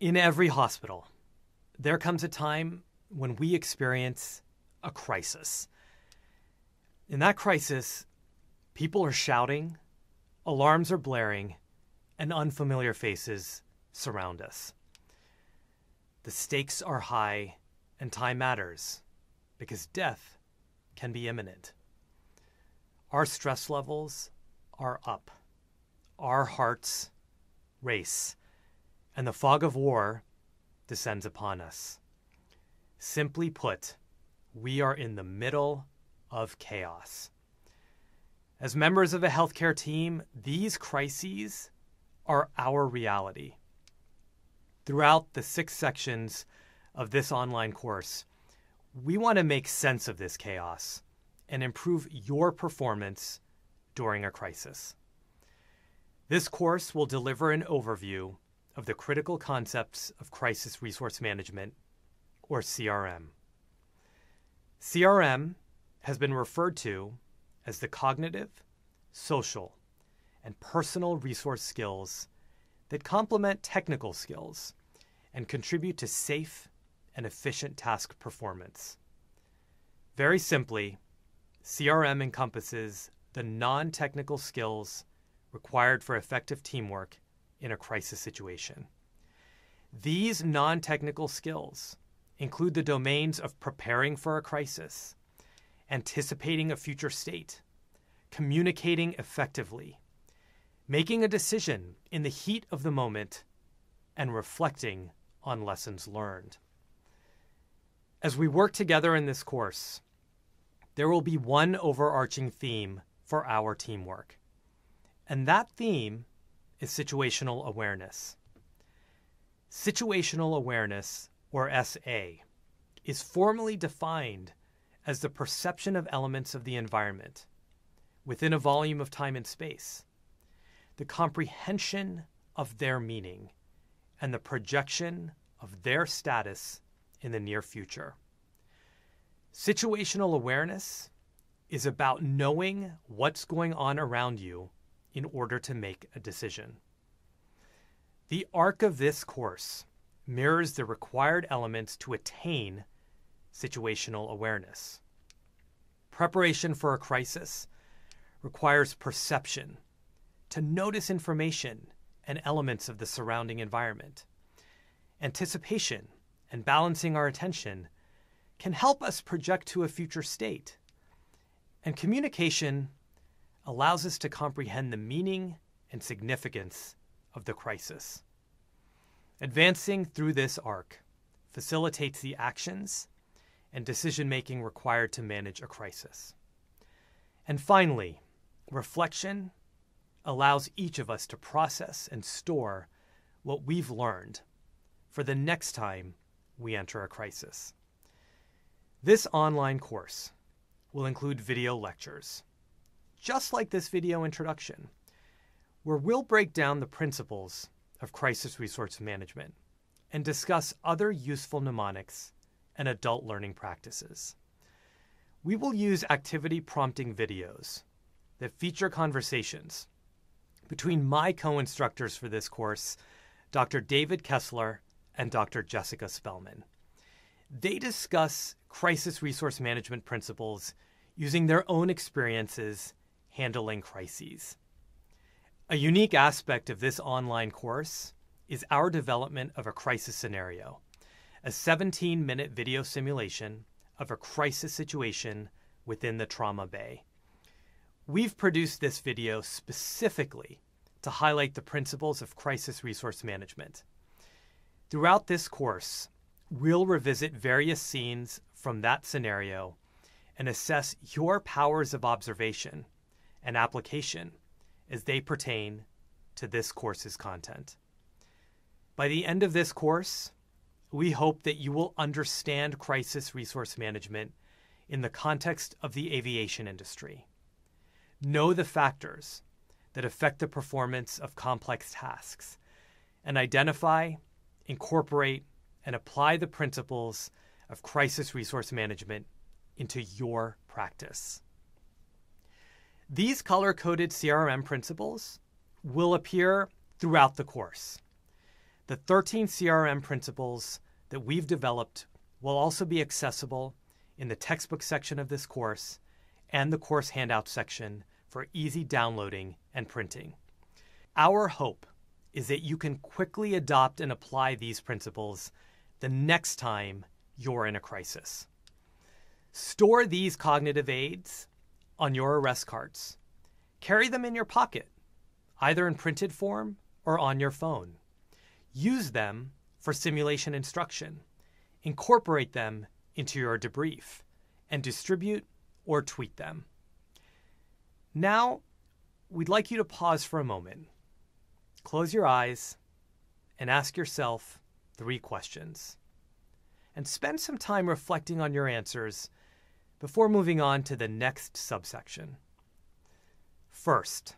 In every hospital, there comes a time when we experience a crisis. In that crisis, people are shouting, alarms are blaring, and unfamiliar faces surround us. The stakes are high, and time matters because death can be imminent. Our stress levels are up, our hearts race, and the fog of war descends upon us. Simply put, we are in the middle of chaos. As members of a healthcare team, these crises are our reality. Throughout the six sections of this online course, we want to make sense of this chaos and improve your performance during a crisis. This course will deliver an overview of the critical concepts of crisis resource management, or CRM. CRM has been referred to as the cognitive, social, and personal resource skills that complement technical skills and contribute to safe and efficient task performance. Very simply, CRM encompasses the non technical skills required for effective teamwork in a crisis situation. These non technical skills include the domains of preparing for a crisis, anticipating a future state, communicating effectively, making a decision in the heat of the moment, and reflecting on lessons learned. As we work together in this course, there will be one overarching theme for our teamwork. And that theme is situational awareness. Situational awareness, or SA, is formally defined as the perception of elements of the environment within a volume of time and space, the comprehension of their meaning, and the projection of their status in the near future. Situational awareness is about knowing what's going on around you in order to make a decision. The arc of this course mirrors the required elements to attain situational awareness. Preparation for a crisis requires perception to notice information and elements of the surrounding environment. Anticipation and balancing our attention can help us project to a future state. And communication allows us to comprehend the meaning and significance of the crisis. Advancing through this arc facilitates the actions and decision making required to manage a crisis. And finally, reflection allows each of us to process and store what we've learned for the next time we enter a crisis. This online course will include video lectures, just like this video introduction, where we'll break down the principles of crisis resource management and discuss other useful mnemonics and adult learning practices. We will use activity prompting videos that feature conversations between my co instructors for this course, Dr. David Kessler and Dr. Jessica Spellman. They discuss crisis resource management principles using their own experiences handling crises. A unique aspect of this online course is our development of a crisis scenario, a 17 minute video simulation of a crisis situation within the trauma bay. We've produced this video specifically to highlight the principles of crisis resource management. Throughout this course, We'll revisit various scenes from that scenario and assess your powers of observation and application as they pertain to this course's content. By the end of this course, we hope that you will understand crisis resource management in the context of the aviation industry. Know the factors that affect the performance of complex tasks and identify, incorporate, and apply the principles of crisis resource management into your practice. These color coded CRM principles will appear throughout the course. The 13 CRM principles that we've developed will also be accessible in the textbook section of this course and the course handout section for easy downloading and printing. Our hope is that you can quickly adopt and apply these principles the next time you're in a crisis. Store these cognitive aids on your arrest cards. Carry them in your pocket, either in printed form or on your phone. Use them for simulation instruction. Incorporate them into your debrief and distribute or tweet them. Now, we'd like you to pause for a moment. Close your eyes and ask yourself three questions. And spend some time reflecting on your answers before moving on to the next subsection. First,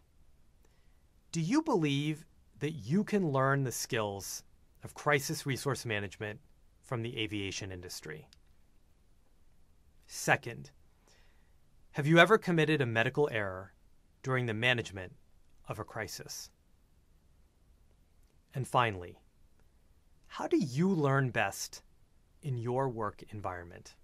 do you believe that you can learn the skills of crisis resource management from the aviation industry? Second, have you ever committed a medical error during the management of a crisis? And finally, how do you learn best in your work environment?